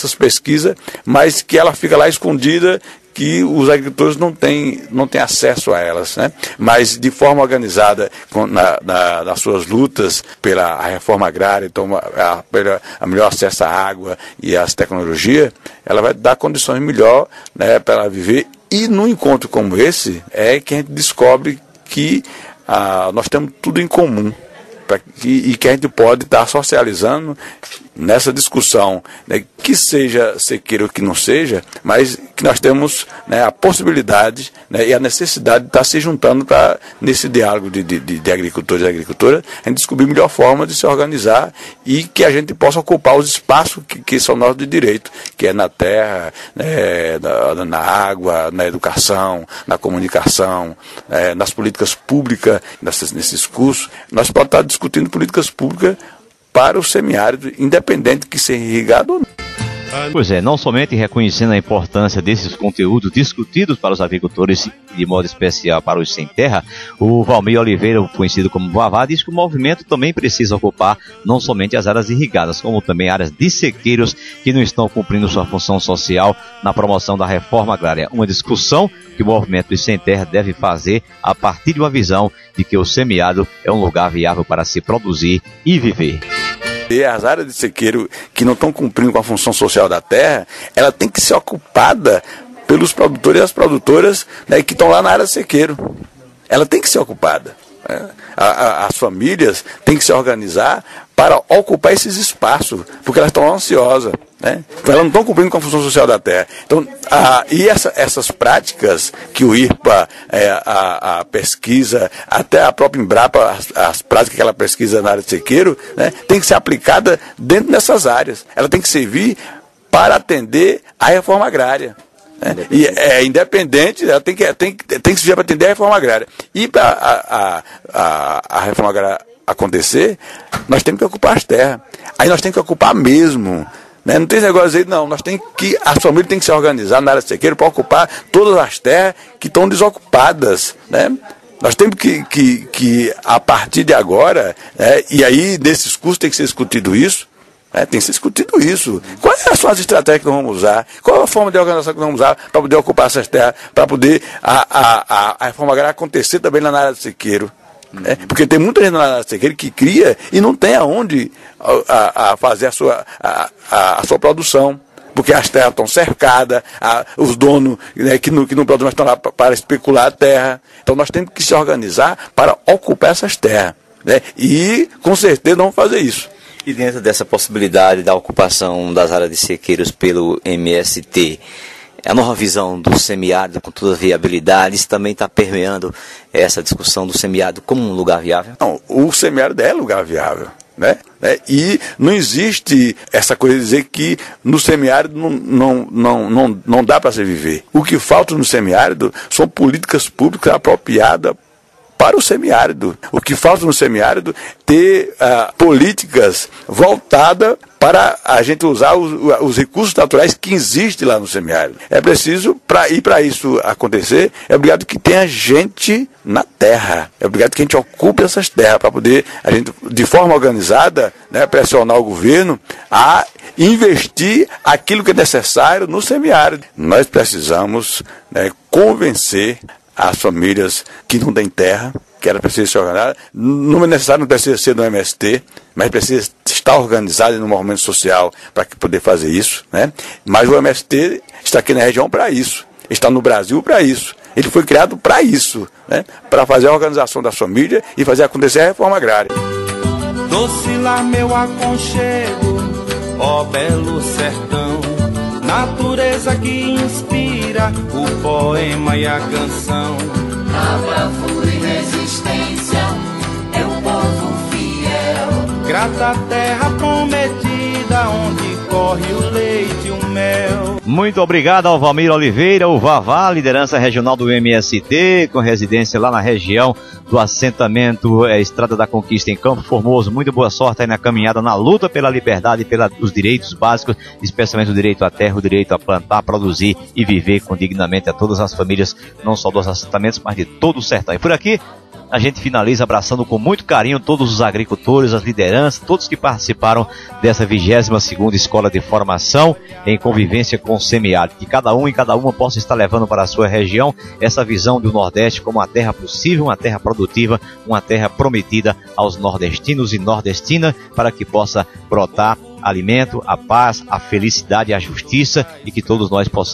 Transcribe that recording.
essas pesquisas, mas que ela fica lá escondida que os agricultores não têm, não têm acesso a elas, né? mas de forma organizada na, na, nas suas lutas pela reforma agrária, então, a, a melhor acesso à água e às tecnologias, ela vai dar condições melhor né, para ela viver. E num encontro como esse é que a gente descobre que ah, nós temos tudo em comum e que a gente pode estar socializando nessa discussão, né, que seja sequeiro ou que não seja, mas que nós temos né, a possibilidade né, e a necessidade de estar se juntando para, nesse diálogo de, de, de agricultores e agricultoras, a gente descobrir melhor forma de se organizar e que a gente possa ocupar os espaços que, que são nossos de direito, que é na terra, né, na, na, água, na educação, na comunicação, é, nas políticas públicas, nessas, nesses cursos. Nós podemos estar discutindo políticas públicas para o semiárido, independente de que seja irrigado ou não. Pois é, não somente reconhecendo a importância desses conteúdos discutidos para os agricultores de modo especial para os sem terra, o Valmir Oliveira, conhecido como Vavá, diz que o movimento também precisa ocupar não somente as áreas irrigadas, como também áreas de sequeiros que não estão cumprindo sua função social na promoção da reforma agrária. Uma discussão que o movimento dos sem terra deve fazer a partir de uma visão de que o semiárido é um lugar viável para se produzir e viver. E as áreas de sequeiro que não estão cumprindo com a função social da terra, ela tem que ser ocupada pelos produtores e as produtoras né, que estão lá na área de sequeiro. Ela tem que ser ocupada. As famílias têm que se organizar para ocupar esses espaços, porque elas estão ansiosas. Né? Elas não estão cumprindo com a função social da terra. Então, a, e essa, essas práticas que o IRPA, é, a, a, pesquisa, até a própria Embrapa, as, as, práticas que ela pesquisa na área de sequeiro, né, tem que ser aplicada dentro dessas áreas. Ela tem que servir para atender a reforma agrária. Né? E é independente, ela tem que, tem, tem que servir para atender a reforma agrária. E para a, a, a reforma agrária acontecer, nós temos que ocupar as terras. Aí nós temos que ocupar mesmo. Né? Não tem esse negócio aí, não. Nós temos que, a família tem que se organizar na área sequeira para ocupar todas as terras que estão desocupadas. Né? Nós temos que, que, que, a partir de agora, né, e aí nesses cursos tem que ser discutido isso, né, tem ser discutido isso. Quais são as estratégias que nós vamos usar? Qual é a forma de organização que nós vamos usar para poder ocupar essas terras, para poder a, a, a, a reforma agrária acontecer também na área do sequeiro? Né? Porque tem muita gente na sequeira que cria e não tem aonde a, a fazer a sua, a, a, a, sua produção. Porque as terras estão cercadas, a, os donos né, que, não, que não produzem estão lá para especular a terra. Então nós temos que se organizar para ocupar essas terras. Né? E com certeza não fazer isso. E dentro dessa possibilidade da ocupação das áreas de sequeiros pelo MST, a nova visão do semiárido com todas as viabilidades também está permeando essa discussão do semiárido como um lugar viável? Não, o semiárido é lugar viável. Né? né? E não existe essa coisa de dizer que no semiárido não, não, não, não, não dá para se viver. O que falta no semiárido são políticas públicas apropriadas para o semiárido. O que falta no semiárido ter uh, políticas voltadas para a gente usar os, os, recursos naturais que existem lá no semiárido. É preciso, para ir para isso acontecer, é obrigado que tenha gente na terra. É obrigado que a gente ocupe essas terras para poder, a gente, de forma organizada, né, pressionar o governo a investir aquilo que é necessário no semiárido. Nós precisamos né, convencer as famílias que não têm terra, que era preciso se organizar. Não é necessário, não precisa ser no MST, mas precisa estar organizado no movimento social para poder fazer isso. Né? Mas o MST está aqui na região para isso, está no Brasil para isso. Ele foi criado para isso, né? para fazer a organização da família e fazer acontecer a reforma agrária. Doce lá meu aconchego, ó belo sertão, natureza que inspira o poema e a canção. Na bravura e resistência é o povo fiel. Grata terra prometida onde corre o leite. Muito obrigado ao Valmir Oliveira, o Vavá, liderança regional do MST, com residência lá na região do assentamento é, Estrada da Conquista em Campo Formoso. Muito boa sorte aí na caminhada, na luta pela liberdade e pelos direitos básicos, especialmente o direito à terra, o direito a plantar, produzir e viver com dignamente a todas as famílias, não só dos assentamentos, mas de todo o sertão. E por aqui, a gente finaliza abraçando com muito carinho todos os agricultores, as lideranças, todos que participaram dessa 22 segunda Escola de Formação em convivência com o semiárido. Que cada um e cada uma possa estar levando para a sua região essa visão do Nordeste como uma terra possível, uma terra produtiva, uma terra prometida aos nordestinos e nordestinas para que possa brotar alimento, a paz, a felicidade a justiça e que todos nós possamos